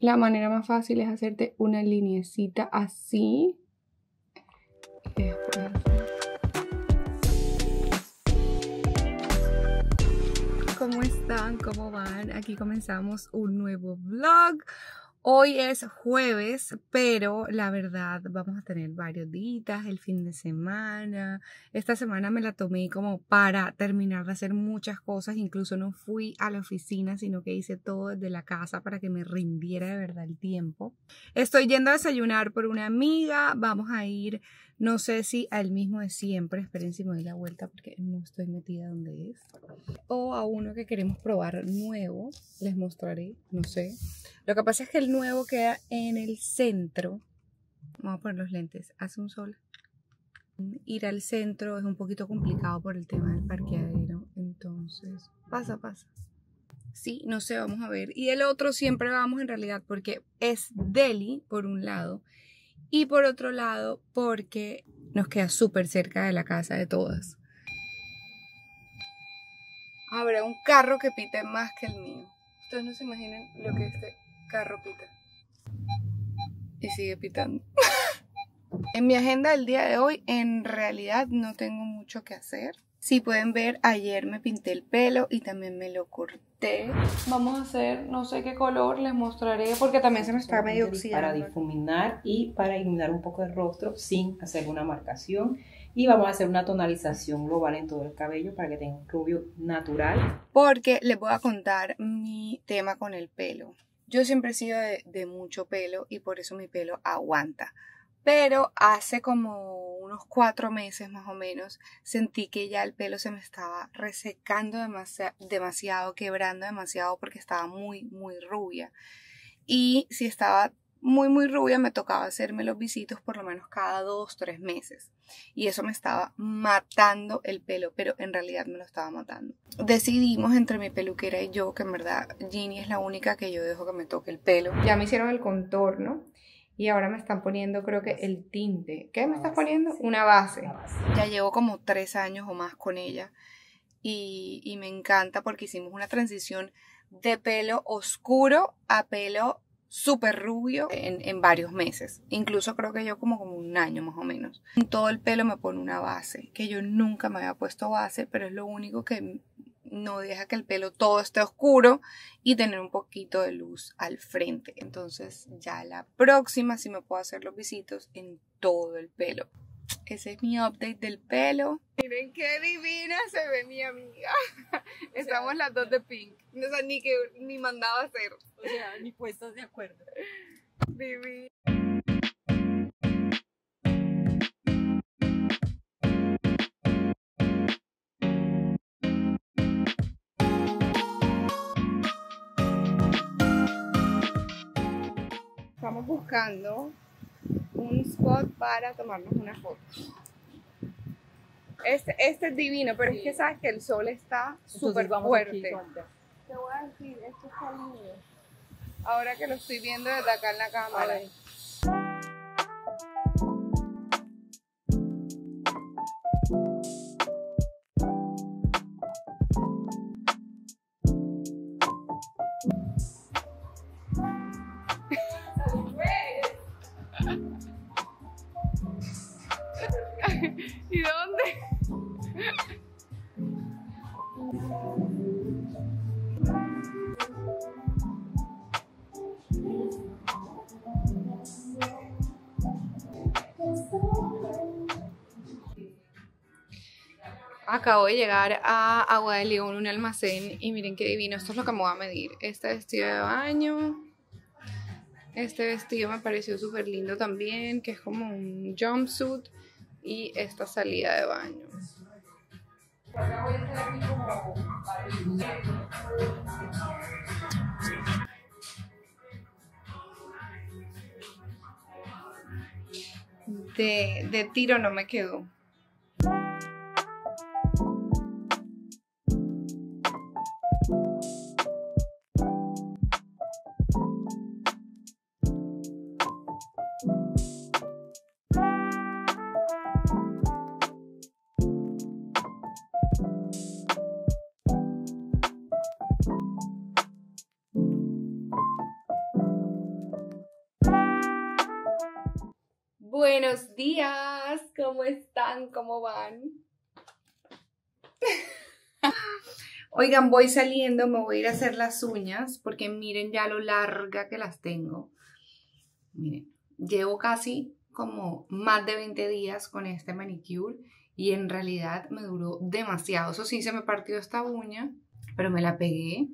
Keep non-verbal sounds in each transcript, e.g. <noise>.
La manera más fácil es hacerte una linecita así. ¿Cómo están? ¿Cómo van? Aquí comenzamos un nuevo vlog. Hoy es jueves, pero la verdad vamos a tener varios días, el fin de semana. Esta semana me la tomé como para terminar de hacer muchas cosas. Incluso no fui a la oficina, sino que hice todo desde la casa para que me rindiera de verdad el tiempo. Estoy yendo a desayunar por una amiga. Vamos a ir no sé si al mismo de siempre, esperen si me doy la vuelta porque no estoy metida donde es. O a uno que queremos probar nuevo, les mostraré, no sé. Lo que pasa es que el nuevo queda en el centro. Vamos a poner los lentes, hace un sol. Ir al centro es un poquito complicado por el tema del parqueadero, entonces pasa, pasa. Sí, no sé, vamos a ver. Y el otro siempre vamos en realidad porque es Delhi, por un lado, y por otro lado porque nos queda súper cerca de la casa de todas. Habrá un carro que pite más que el mío. Ustedes no se imaginan lo que este carro pita. Y sigue pitando. <laughs> en mi agenda del día de hoy, en realidad no tengo mucho que hacer. Si pueden ver, ayer me pinté el pelo y también me lo corté. Vamos a hacer, no sé qué color, les mostraré porque también se me está medio oxidando. Para difuminar y para iluminar un poco el rostro sin hacer una marcación. Y vamos a hacer una tonalización global en todo el cabello para que tenga un rubio natural. Porque les voy a contar mi tema con el pelo. Yo siempre he sido de, de mucho pelo y por eso mi pelo aguanta. Pero hace como unos cuatro meses más o menos sentí que ya el pelo se me estaba resecando demasiado, quebrando demasiado porque estaba muy, muy rubia. Y si estaba muy, muy rubia me tocaba hacerme los visitos por lo menos cada dos, tres meses. Y eso me estaba matando el pelo, pero en realidad me lo estaba matando. Decidimos entre mi peluquera y yo que en verdad Ginny es la única que yo dejo que me toque el pelo. Ya me hicieron el contorno y ahora me están poniendo creo que el tinte. ¿Qué me estás poniendo? Una base. Ya llevo como tres años o más con ella y, y me encanta porque hicimos una transición de pelo oscuro a pelo súper rubio en, en, varios meses. Incluso creo que yo como, como un año más o menos. En todo el pelo me pone una base, que yo nunca me había puesto base, pero es lo único que no deja que el pelo todo esté oscuro y tener un poquito de luz al frente. Entonces ya la próxima sí me puedo hacer los visitos en todo el pelo. Ese es mi update del pelo. Miren qué divina se ve mi amiga. <laughs> Estamos las dos de pink. No sé ni que ni mandado a hacer. O sea, ni puestos de acuerdo. Divina. Estamos buscando un spot para tomarnos una foto. Este, este es divino, pero es que sabes que el sol está súper fuerte. Te voy a decir, esto está lindo. Ahora que lo estoy viendo desde acá en la cámara. Acabo de llegar a Agua de León, un almacén, y miren qué divino, esto es lo que me voy a medir. Este vestido de baño, este vestido me pareció súper lindo también, que es como un jumpsuit, y esta salida de baño. De, de tiro no me quedó. Buenos días, ¿cómo están? ¿Cómo van? <laughs> Oigan, voy saliendo, me voy a ir a hacer las uñas porque miren ya lo larga que las tengo. Miren, llevo casi como más de 20 días con este manicure y en realidad me duró demasiado. Eso sí, se me partió esta uña, pero me la pegué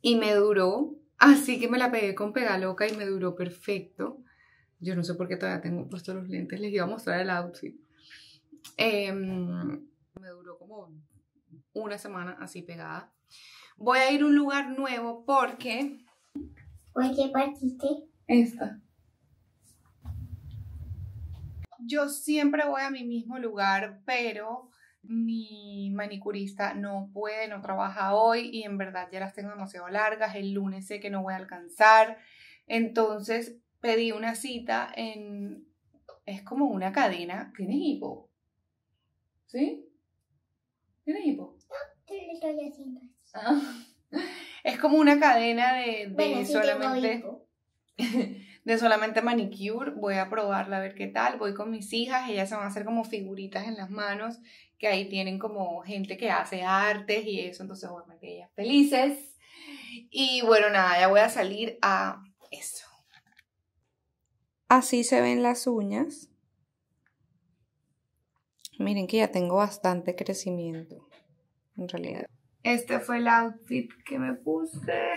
y me duró, así que me la pegué con pega loca y me duró perfecto. Yo no sé por qué todavía tengo puestos los lentes, les iba a mostrar el outfit. Em, me duró como una semana así pegada. Voy a ir a un lugar nuevo porque... ¿Por qué partiste? Esta. Yo siempre voy a mi mismo lugar, pero mi manicurista no puede, no trabaja hoy y en verdad ya las tengo demasiado largas. El lunes sé que no voy a alcanzar. Entonces pedí una cita en... Es como una cadena. ¿Tienes hipo? ¿Sí? ¿Tienes hipo? Lo estoy haciendo. Ah. Es como una cadena de, de Bueno, solamente hipo. <laughs> de solamente manicure. Voy a probarla a ver qué tal. Voy con mis hijas, ellas se van a hacer como figuritas en las manos, que ahí tienen como gente que hace artes y eso, entonces obviamente ellas felices. Y bueno, nada, ya voy a salir a eso. Así se ven las uñas. Miren que ya tengo bastante crecimiento, en realidad. Este fue el outfit que me puse.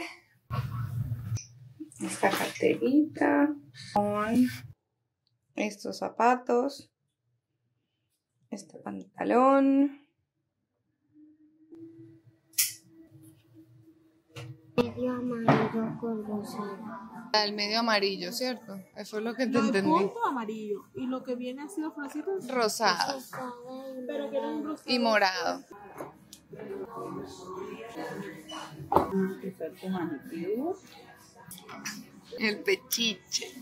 Esta carterita con estos zapatos, este pantalón. Medio amarillo con rosado. El medio amarillo, ¿cierto? Eso es lo que te No, el entendí. punto amarillo. Y lo que viene ha sido florcito. Rosado Pero quiero un rosado. y morado. El pechiche.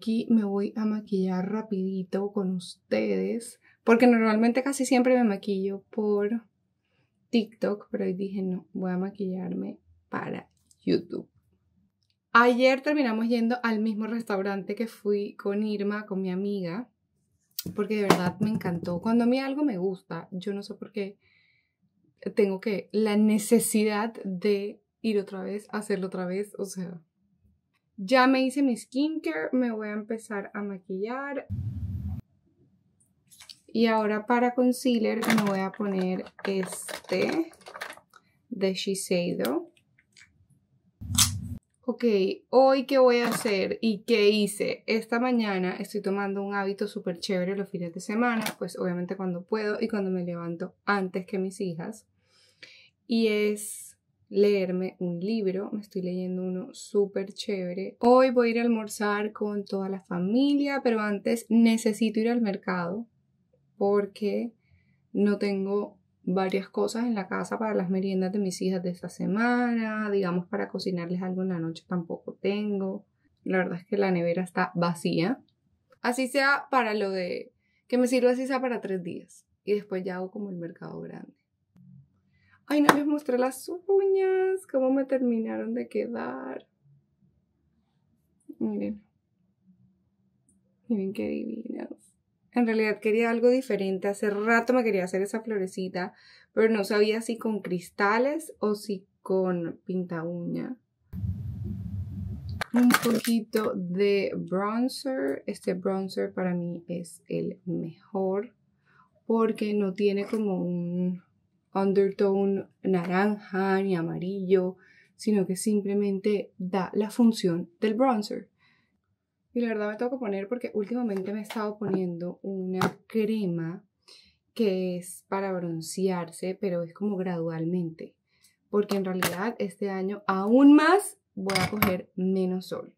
Aquí me voy a maquillar rapidito con ustedes, porque normalmente casi siempre me maquillo por TikTok, pero hoy dije no, voy a maquillarme para YouTube. Ayer terminamos yendo al mismo restaurante que fui con Irma, con mi amiga, porque de verdad me encantó. Cuando a mí algo me gusta, yo no sé por qué tengo que la necesidad de ir otra vez, hacerlo otra vez, o sea, ya me hice mi skincare, me voy a empezar a maquillar. Y ahora para concealer me voy a poner este de Shiseido. Ok, hoy qué voy a hacer y qué hice. Esta mañana estoy tomando un hábito súper chévere los fines de semana, pues obviamente cuando puedo y cuando me levanto antes que mis hijas. Y es leerme un libro. Me estoy leyendo uno súper chévere. Hoy voy a ir a almorzar con toda la familia, pero antes necesito ir al mercado porque no tengo varias cosas en la casa para las meriendas de mis hijas de esta semana. Digamos, para cocinarles algo en la noche tampoco tengo. La verdad es que la nevera está vacía. Así sea para lo de que me sirva así sea para tres días. Y después ya hago como el mercado grande. Ay, no les mostré las uñas, cómo me terminaron de quedar. Miren. Miren qué divinas. En realidad quería algo diferente. Hace rato me quería hacer esa florecita, pero no sabía si con cristales o si con pinta uña. Un poquito de bronzer. Este bronzer para mí es el mejor porque no tiene como un undertone naranja ni amarillo, sino que simplemente da la función del bronzer. Y la verdad me tengo que poner porque últimamente me he estado poniendo una crema que es para broncearse, pero es como gradualmente. Porque en realidad este año aún más voy a coger menos sol.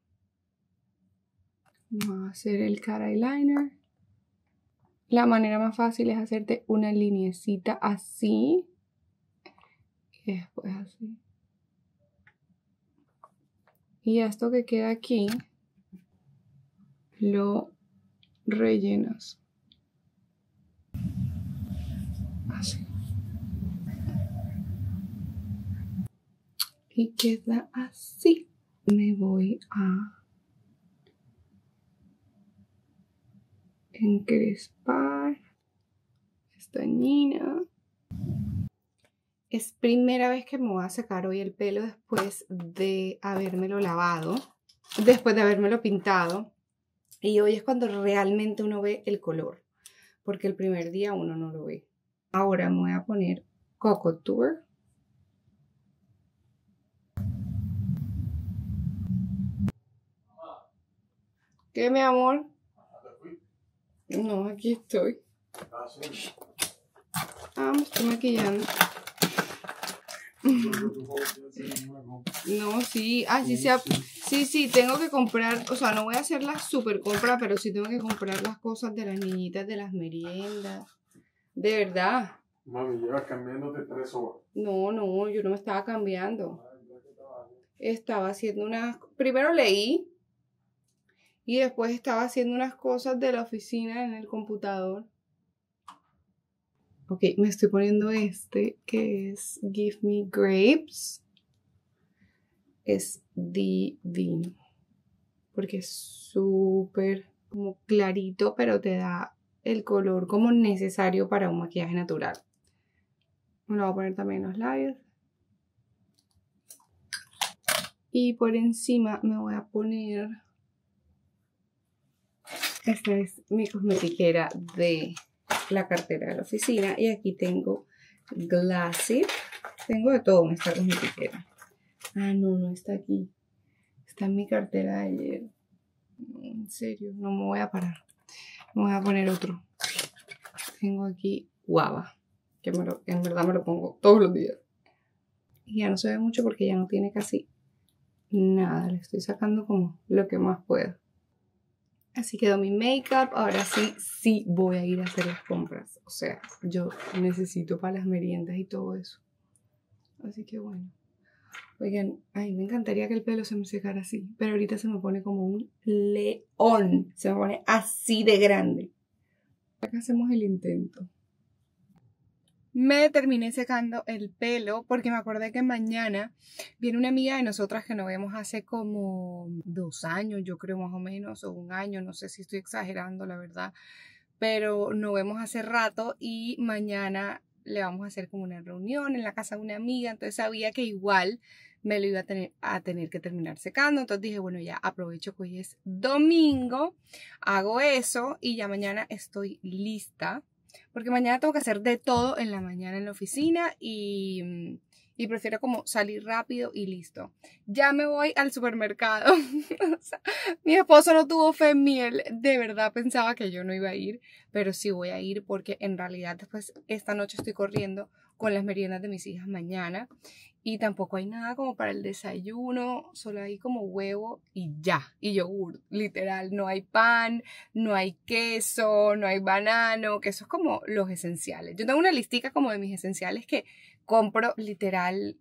Vamos a hacer el cara eyeliner. La manera más fácil es hacerte una linecita así. Y después así. Y esto que queda aquí lo rellenas. Así. Y queda así. Me voy a encrespar esta niña. Es primera vez que me voy a sacar hoy el pelo después de habérmelo lavado, después de habérmelo pintado. Y hoy es cuando realmente uno ve el color, porque el primer día uno no lo ve. Ahora me voy a poner Coco Tour. ¿Qué, mi amor? No, aquí estoy. Ah, me estoy maquillando. No, sí, ah, sí, sea, sí, sí, tengo que comprar, o sea, no voy a hacer la super compra, pero sí tengo que comprar las cosas de las niñitas de las meriendas. De verdad. Mami, llevas cambiándote tres horas. No, no, yo no me estaba cambiando. Estaba haciendo unas, primero leí y después estaba haciendo unas cosas de la oficina en el computador. Ok, me estoy poniendo este que es Give Me Grapes. Es divino. Porque es súper como clarito, pero te da el color como necesario para un maquillaje natural. Me lo voy a poner también en los labios. Y por encima me voy a poner... Esta es mi cosmetiquera de la cartera de la oficina y aquí tengo Glassy. Tengo de todo en esta cosmetiquera. Ah, no, no está aquí. Está en mi cartera de ayer. En serio, no me voy a parar. Me voy a poner otro. Tengo aquí guava, que me lo, en verdad me lo pongo todos los días. Y ya no se ve mucho porque ya no tiene casi nada. Le estoy sacando como lo que más puedo. Así quedó mi make-up. Ahora sí, sí voy a ir a hacer las compras. O sea, yo necesito para las meriendas y todo eso. Así que bueno. Oigan, ay, me encantaría que el pelo se me secara así. Pero ahorita se me pone como un león. Se me pone así de grande. Acá hacemos el intento. Me terminé secando el pelo porque me acordé que mañana viene una amiga de nosotras que nos vemos hace como dos años, yo creo más o menos, o un año, no sé si estoy exagerando, la verdad, pero nos vemos hace rato y mañana le vamos a hacer como una reunión en la casa de una amiga, entonces sabía que igual me lo iba a tener, a tener que terminar secando, entonces dije, bueno, ya aprovecho que hoy es domingo, hago eso y ya mañana estoy lista porque mañana tengo que hacer de todo en la mañana en la oficina y, y prefiero como salir rápido y listo. Ya me voy al supermercado. <laughs> mi esposo no tuvo fe en mí, él de verdad pensaba que yo no iba a ir, pero sí voy a ir porque en realidad después esta noche estoy corriendo con las meriendas de mis hijas mañana y tampoco hay nada como para el desayuno, solo hay como huevo y ya, y yogur, literal, no hay pan, no hay queso, no hay banano, que eso es como los esenciales. Yo tengo una listica como de mis esenciales que compro literal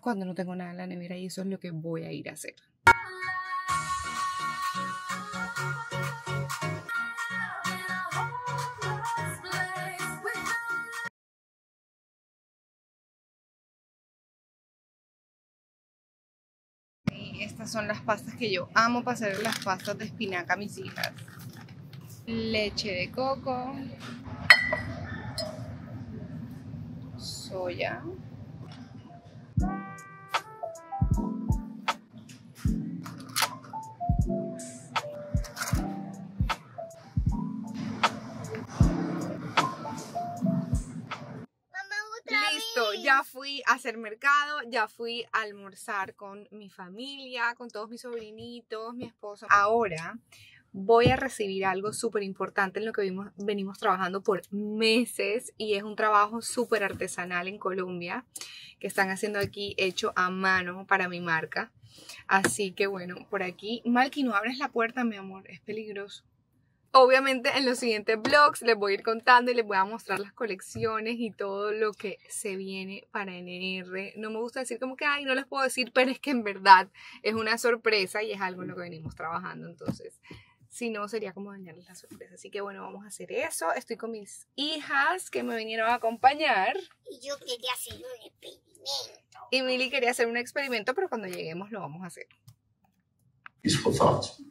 cuando no tengo nada en la nevera y eso es lo que voy a ir a hacer. Son las pastas que yo amo para hacer las pastas de espinaca a mis hijas. Leche de coco. Soya. Fui a hacer mercado, ya fui a almorzar con mi familia, con todos mis sobrinitos, mi esposo. Ahora voy a recibir algo súper importante en lo que vimos, venimos trabajando por meses y es un trabajo súper artesanal en Colombia que están haciendo aquí hecho a mano para mi marca. Así que bueno, por aquí, Malky, no abres la puerta, mi amor, es peligroso. Obviamente en los siguientes vlogs les voy a ir contando y les voy a mostrar las colecciones y todo lo que se viene para NR. No me gusta decir como que, ay, no les puedo decir, pero es que en verdad es una sorpresa y es algo en lo que venimos trabajando. Entonces, si no, sería como dañarles la sorpresa. Así que bueno, vamos a hacer eso. Estoy con mis hijas que me vinieron a acompañar. Y yo quería hacer un experimento. Y Milly quería hacer un experimento, pero cuando lleguemos lo vamos a hacer. Useful thoughts.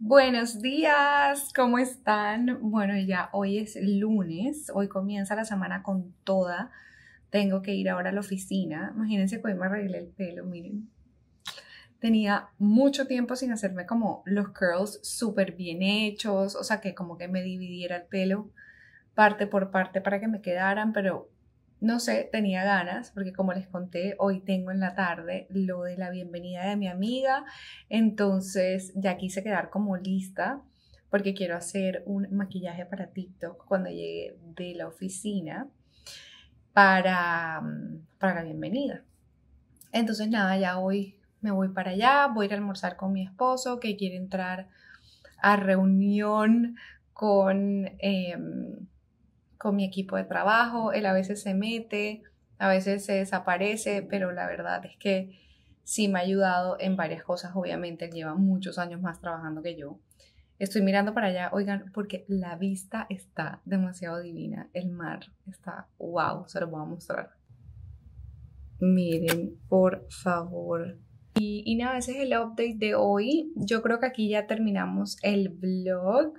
Buenos días, ¿cómo están? Bueno, ya hoy es lunes, hoy comienza la semana con toda. Tengo que ir ahora a la oficina. Imagínense que hoy me arreglé el pelo, miren. Tenía mucho tiempo sin hacerme como los curls súper bien hechos, o sea, que como que me dividiera el pelo parte por parte para que me quedaran, pero no sé, tenía ganas, porque como les conté, hoy tengo en la tarde lo de la bienvenida de mi amiga, entonces ya quise quedar como lista, porque quiero hacer un maquillaje para TikTok cuando llegue de la oficina para, mm, para la bienvenida. Entonces nada, ya hoy me voy para allá, voy a ir a almorzar con mi esposo que quiere entrar a reunión con... em, con mi equipo de trabajo, él a veces se mete, a veces se desaparece, pero la verdad es que sí me ha ayudado en varias cosas, obviamente, él lleva muchos años más trabajando que yo. Estoy mirando para allá, oigan, porque la vista está demasiado divina, el mar está, wow, se lo voy a mostrar. Miren, por favor. Y, y nada, ese es el update de hoy. Yo creo que aquí ya terminamos el vlog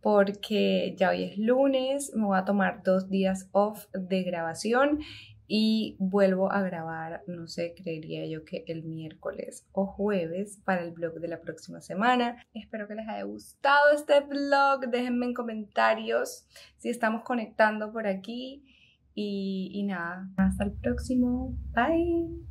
porque ya hoy es lunes, me voy a tomar dos días off de grabación y vuelvo a grabar, no sé, creería yo que el miércoles o jueves para el blog de la próxima semana. Espero que les haya gustado este vlog, déjenme en comentarios si estamos conectando por aquí y, y nada, hasta el próximo, bye.